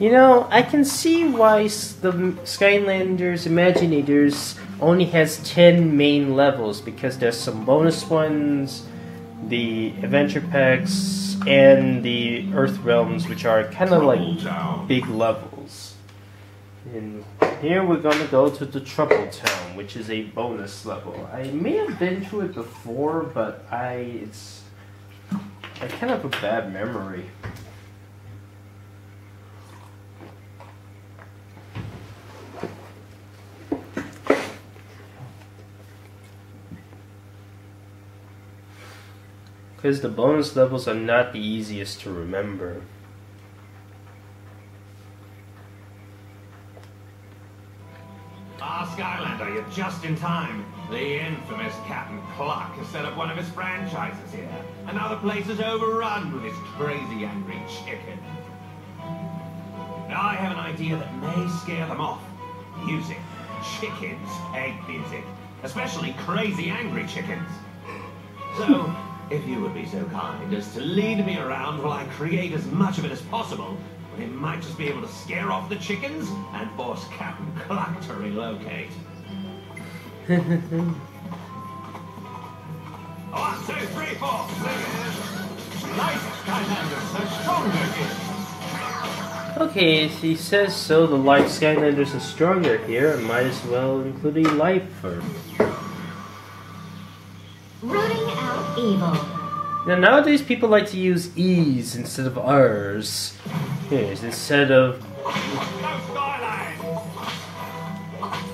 You know, I can see why the Skylanders Imaginators only has 10 main levels because there's some bonus ones, the adventure packs, and the Earth Realms, which are kind of like Town. big levels. And here we're gonna go to the Trouble Town, which is a bonus level. I may have been to it before, but I it's I kind of have a bad memory. Because the bonus levels are not the easiest to remember. Ah, Skylander, you're just in time. The infamous Captain Cluck has set up one of his franchises here, and now the place is overrun with his crazy angry chicken. I have an idea that may scare them off. Music. Chickens hate music, especially crazy angry chickens. So, if you would be so kind as to lead me around while I create as much of it as possible, we might just be able to scare off the chickens and force Captain Cluck to relocate. One, two, three, four. Nice, Skylanders, so stronger here. Okay, if he says so, the light Skylanders are stronger here. I might as well include a life for. Rooting out evil. Now nowadays people like to use E's instead of R's. Here's instead of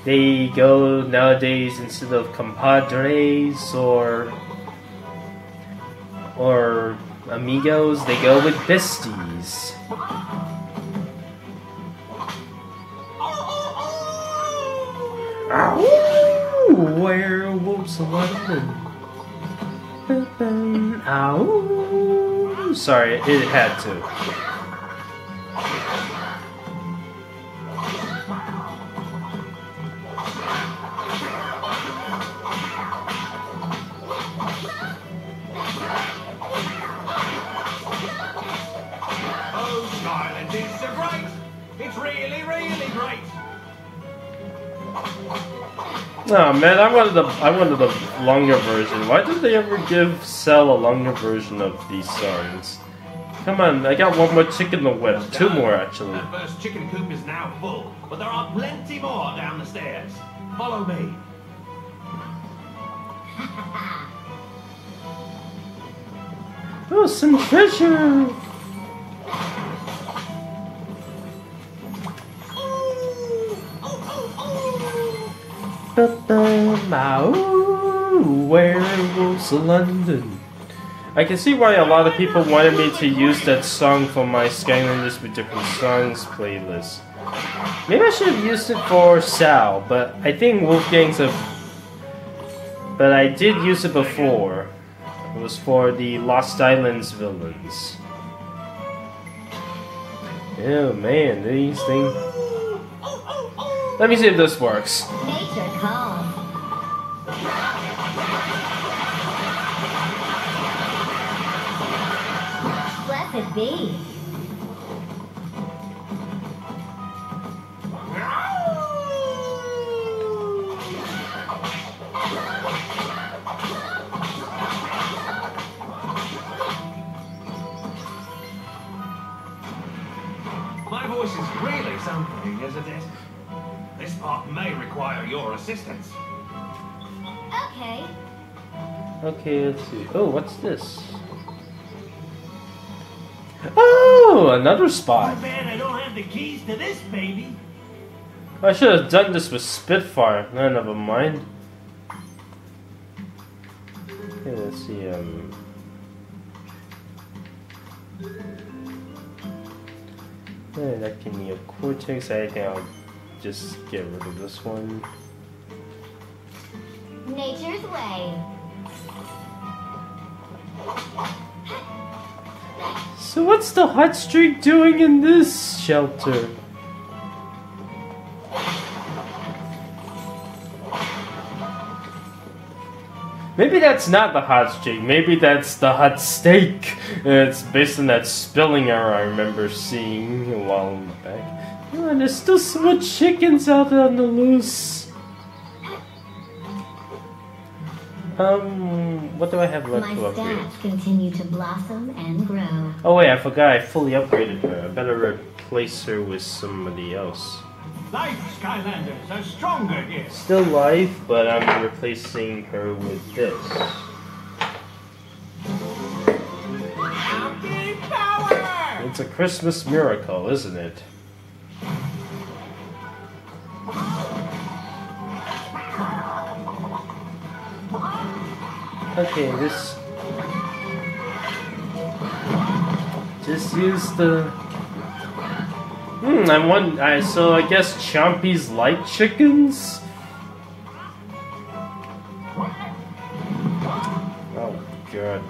they go nowadays instead of compadres or or amigos, they go with besties. Ow! Werewolves of London. Ba-bum, Ow! Sorry, it had to. Oh! It's really, really great! Oh man, I wanted the I wanted the longer version. Why did they ever give Cell a longer version of these songs? Come on, I got one more chicken to whip. Two more actually. That first chicken coop is now full, but there are plenty more down the stairs. Follow me. Oh, some treasure! Werewolves of London. I can see why a lot of people wanted me to use that song for my Skylanders with different songs playlist. Maybe I should have used it for Sal, but I think Wolfgang's a. But I did use it before. It was for the Lost Islands villains. Oh man, these things. Let me see if this works. Nature calls. Blessed be. My voice is really something, isn't it? This part may require your assistance. Okay. Okay, let's see. Oh, what's this? Oh, another spot. Too bad I don't have the keys to this, baby. I should have done this with Spitfire. No, never mind. Okay, let's see. Um. Yeah, that can be a cortex. I think I'll just get rid of this one. Nature's way. So what's the hot streak doing in this shelter? Maybe that's not the hot streak. Maybe that's the hot steak. It's based on that spelling error I remember seeing a while in the back. Oh, and there's still so much chickens out there on the loose. Um, what do I have left My to upgrade? My stats continue to blossom and grow. Oh wait, I forgot I fully upgraded her. I better replace her with somebody else. Life, Skylanders, are stronger here. Still life, but I'm replacing her with this. Happy power! It's a Christmas miracle, isn't it? Okay, this. Just use the. Hmm, I want. I so I guess Chompy's like chickens. Oh god.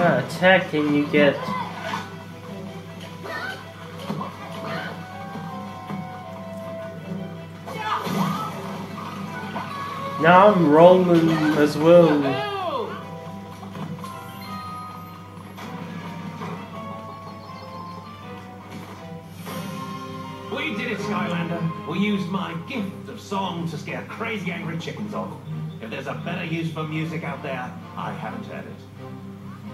Attack can you get? Now I'm rolling as well. We did it, Skylander. We used my gift of song to scare crazy angry chickens off. If there's a better use for music out there, I haven't heard it.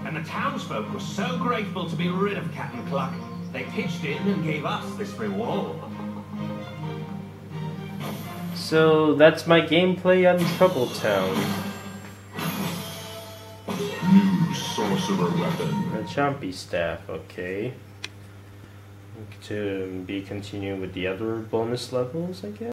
And the townsfolk were so grateful to be rid of Captain Cluck, they pitched in and gave us this reward. So that's my gameplay on Trouble Town. New sorcerer weapon. A Chompy Staff, okay. To be continued with the other bonus levels, I guess.